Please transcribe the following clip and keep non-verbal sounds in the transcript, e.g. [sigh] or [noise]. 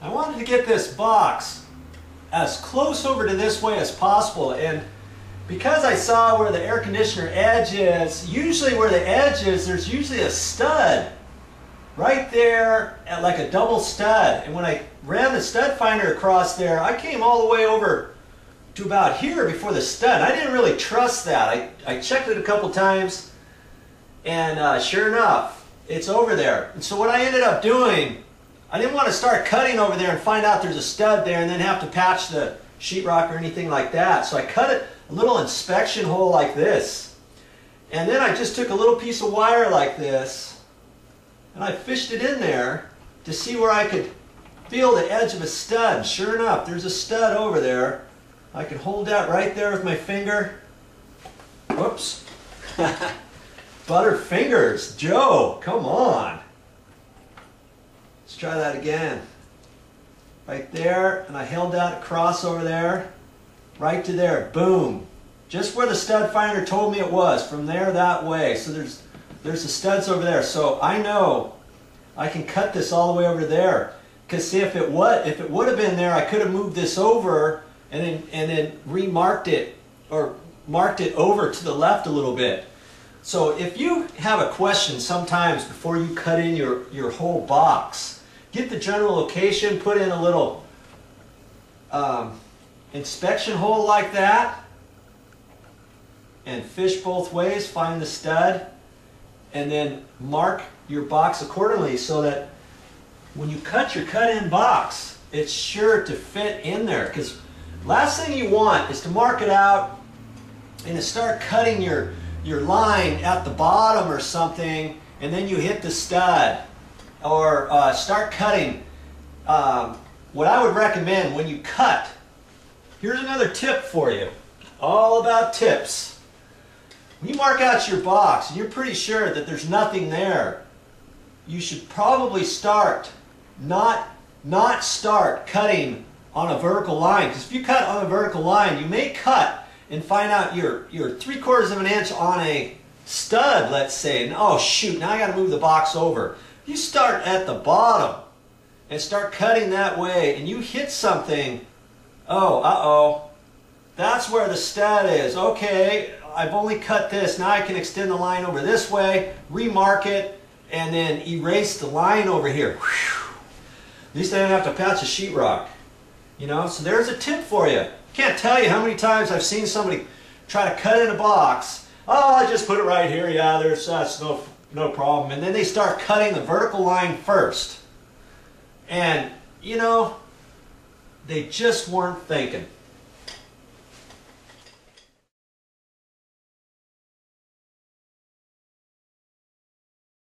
I wanted to get this box as close over to this way as possible and because I saw where the air conditioner edge is, usually where the edge is, there's usually a stud right there, at like a double stud. And when I ran the stud finder across there, I came all the way over to about here before the stud. I didn't really trust that. I, I checked it a couple times, and uh, sure enough, it's over there. And so what I ended up doing, I didn't want to start cutting over there and find out there's a stud there and then have to patch the sheetrock or anything like that. So I cut it a little inspection hole like this. And then I just took a little piece of wire like this and I fished it in there to see where I could feel the edge of a stud. Sure enough, there's a stud over there. I can hold that right there with my finger. Whoops. [laughs] Butter fingers. Joe, come on. Let's try that again. Right there, and I held that across over there right to there, boom. Just where the stud finder told me it was, from there that way. So there's, there's the studs over there. So I know I can cut this all the way over there. Because see, if it, would, if it would have been there, I could have moved this over and then, and then remarked it, or marked it over to the left a little bit. So if you have a question sometimes before you cut in your, your whole box, get the general location, put in a little um, inspection hole like that and fish both ways, find the stud, and then mark your box accordingly so that when you cut your cut-in box, it's sure to fit in there. Because last thing you want is to mark it out and to start cutting your, your line at the bottom or something, and then you hit the stud. Or uh, start cutting. Um, what I would recommend when you cut, Here's another tip for you. All about tips. When you mark out your box and you're pretty sure that there's nothing there, you should probably start, not, not start cutting on a vertical line. Because if you cut on a vertical line, you may cut and find out you're, you're three quarters of an inch on a stud, let's say, and oh shoot, now I got to move the box over. You start at the bottom and start cutting that way and you hit something Oh, uh-oh. That's where the stud is. Okay, I've only cut this. Now I can extend the line over this way, remark it, and then erase the line over here. Whew. At least I don't have to patch a sheetrock. You know, so there's a tip for you. Can't tell you how many times I've seen somebody try to cut in a box. Oh, I just put it right here. Yeah, there's that's no no problem. And then they start cutting the vertical line first. And you know, they just weren't thinking.